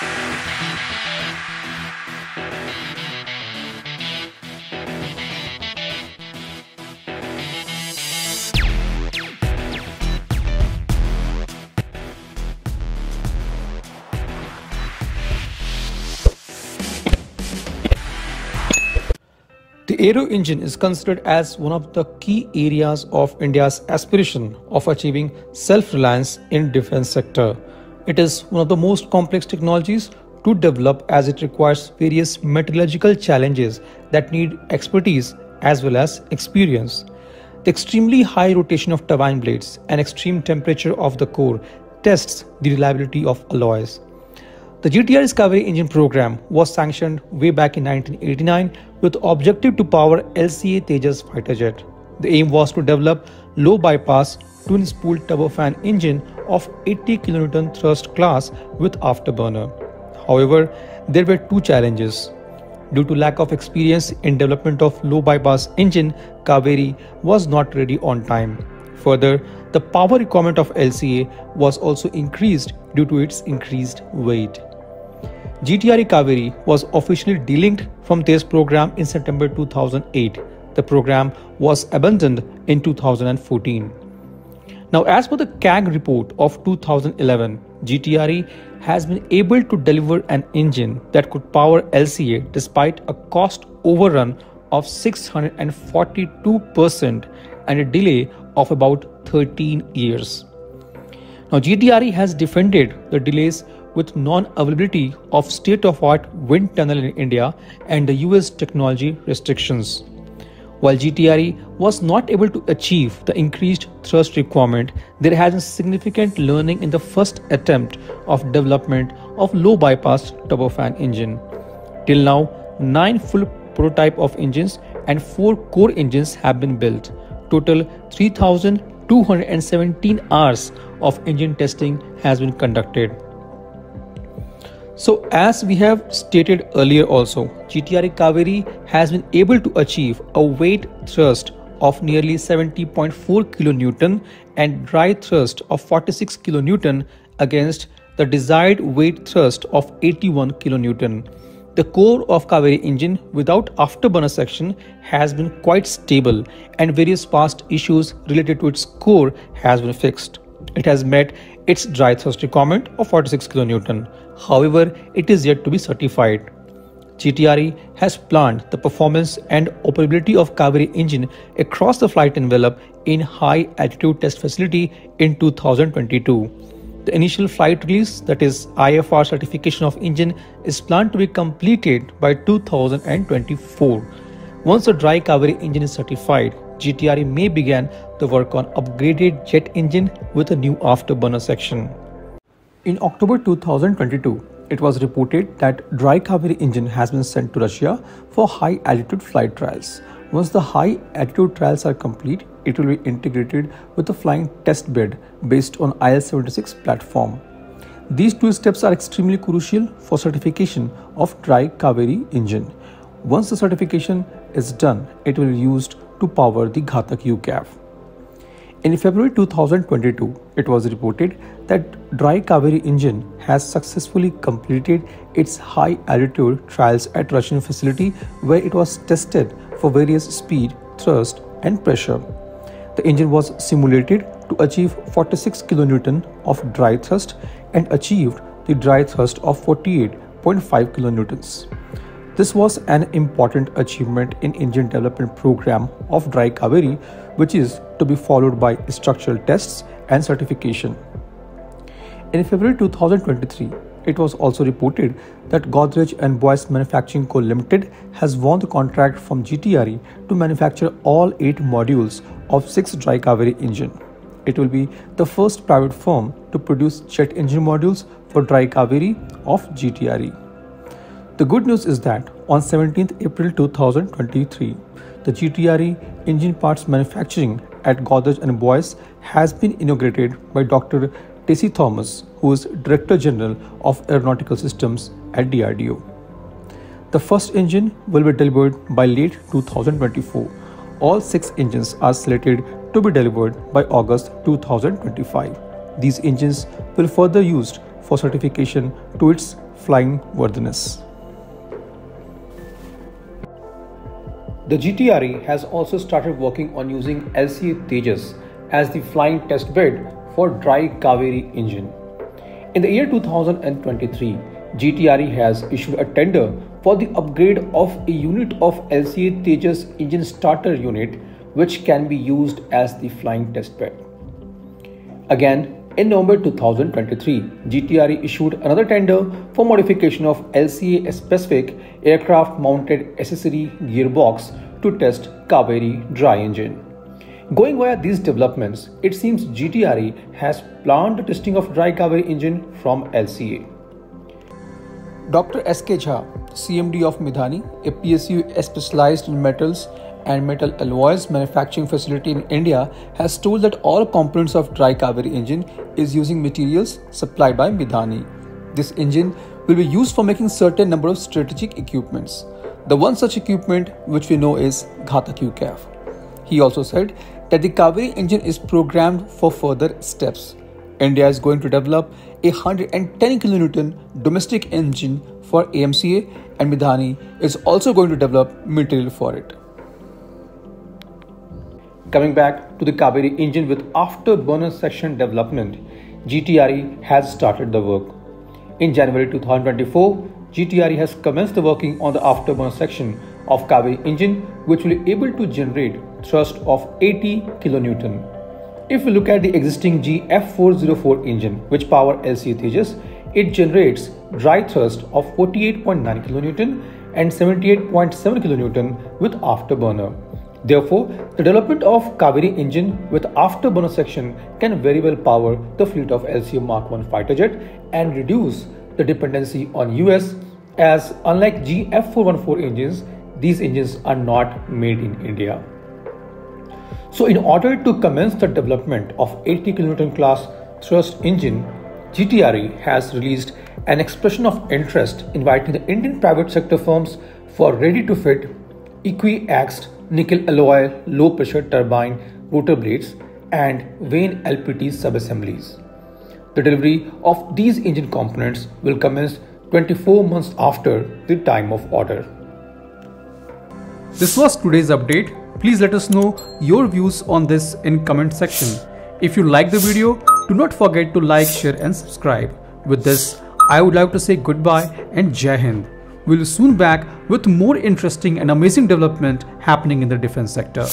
The Aero engine is considered as one of the key areas of India's aspiration of achieving self-reliance in defense sector. It is one of the most complex technologies to develop as it requires various metallurgical challenges that need expertise as well as experience. The extremely high rotation of turbine blades and extreme temperature of the core tests the reliability of alloys. The GTRE's Kaveri engine program was sanctioned way back in 1989 with objective to power LCA Tejas fighter jet. The aim was to develop low bypass twin spool turbofan engine of 80 kN thrust class with afterburner. However, there were two challenges. Due to lack of experience in development of low bypass engine, Kaveri was not ready on time. Further, the power requirement of LCA was also increased due to its increased weight. GTRE Kaveri was officially delinked from this program in September 2008. The program was abandoned in 2014. Now, as per the CAG report of 2011, GTRE has been able to deliver an engine that could power LCA despite a cost overrun of 642% and a delay of about 13 years. Now, GTRE has defended the delays with non-availability of state-of-art wind tunnel in India and the US technology restrictions. While GTRE was not able to achieve the increased thrust requirement, there has been significant learning in the first attempt of development of low bypass turbofan engine. Till now, 9 full prototype of engines and 4 core engines have been built. Total 3217 hours of engine testing has been conducted. So as we have stated earlier also, GTRE Kaveri has been able to achieve a wet thrust of nearly 70.4 kN and dry thrust of 46 kN against the desired wet thrust of 81 kN. The core of Kaveri engine without afterburner section has been quite stable and various past issues related to its core has been fixed. It has met its dry thrust requirement of 46 kN. However, it is yet to be certified. GTRE has planned the performance and operability of Kaveri engine across the flight envelope in high altitude test facility in 2022. The initial flight release, that is IFR certification of engine, is planned to be completed by 2024. Once the dry Kaveri engine is certified, GTRE may begin the work on upgraded jet engine with a new afterburner section. In October 2022, it was reported that dry Kaveri engine has been sent to Russia for high altitude flight trials. Once the high altitude trials are complete, it will be integrated with a flying test bed based on IL-76 platform. These two steps are extremely crucial for certification of dry Kaveri engine. Once the certification is done, it will be used to power the Ghatak UCAV. In February 2022, it was reported that dry Kaveri engine has successfully completed its high altitude trials at Russian facility where it was tested for various speed, thrust and pressure. The engine was simulated to achieve 46 kN of dry thrust and achieved the dry thrust of 48.5 kilonewtons. This was an important achievement in engine development program of Dry Kaveri, which is to be followed by structural tests and certification. In February 2023, it was also reported that Godrej and Boyce Manufacturing Co. Limited has won the contract from GTRE to manufacture all 8 modules of 6 Dry Kaveri engine. It will be the first private firm to produce jet engine modules for Dry Kaveri of GTRE. The good news is that on 17th April 2023, the GTRE engine parts manufacturing at Godrej and Boyce has been inaugurated by Dr. Tessy Thomas, who is Director General of Aeronautical Systems at DRDO. The first engine will be delivered by late 2024. All six engines are slated to be delivered by August 2025. These engines will further used for certification to its flying worthiness. The GTRE has also started working on using LCA Tejas as the flying test bed for dry Kaveri engine. In the year 2023, GTRE has issued a tender for the upgrade of a unit of LCA Tejas engine starter unit which can be used as the flying test bed. Again, in November 2023, GTRE issued another tender for modification of LCA specific aircraft mounted accessory gearbox to test Kaveri dry engine. Going via these developments, it seems GTRE has planned the testing of dry Kaveri engine from LCA. Dr. S.K. Jha, CMD of Midhani, a PSU specialized in metals and metal alloys manufacturing facility in India, has told that all components of dry Kaveri engine is using materials supplied by Midhani. This engine will be used for making certain number of strategic equipments. The one such equipment which we know is Ghatak UCAV. He also said that the Kaveri engine is programmed for further steps. India is going to develop a 110 kN domestic engine for AMCA and Midhani is also going to develop material for it. Coming back to the Kaveri engine with afterburner section development, GTRE has started the work. In January 2024, GTRE has commenced the working on the afterburner section of Kaveri engine which will be able to generate thrust of 80 kilonewton. If we look at the existing GF404 engine which power LCA Tejas, it generates dry thrust of 48.9 kilonewton and 78.7 kilonewton with afterburner. Therefore, the development of Kaveri engine with afterburner section can very well power the fleet of LCA Mark 1 fighter jet and reduce the dependency on US as unlike GF414 engines, these engines are not made in India. So in order to commence the development of 80 kN class thrust engine, GTRE has released an expression of interest inviting the Indian private sector firms for ready to fit equi-axed nickel alloy low pressure turbine rotor blades and vane LPT subassemblies. The delivery of these engine components will commence 24 months after the time of order. This was today's update. Please let us know your views on this in comment section. If you like the video, do not forget to like, share and subscribe. With this, I would like to say goodbye and Jai Hind. We'll soon back with more interesting and amazing development happening in the defense sector.